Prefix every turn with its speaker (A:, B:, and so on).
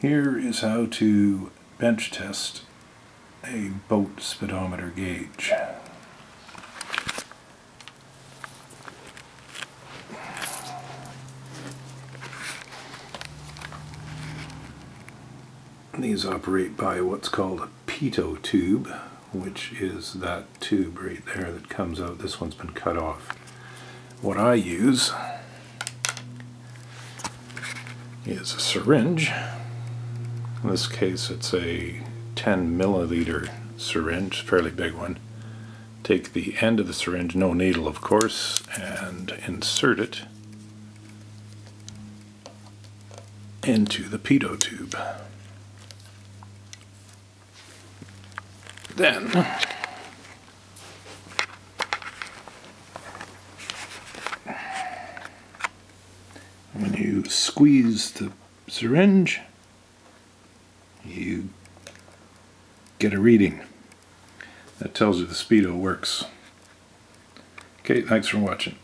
A: Here is how to bench test a boat speedometer gauge. These operate by what's called a pitot tube, which is that tube right there that comes out. This one's been cut off. What I use is a syringe. In this case, it's a 10 milliliter syringe, fairly big one. Take the end of the syringe, no needle of course, and insert it into the pitot tube. Then when you squeeze the syringe, you get a reading. That tells you the speedo works. Okay, thanks for watching.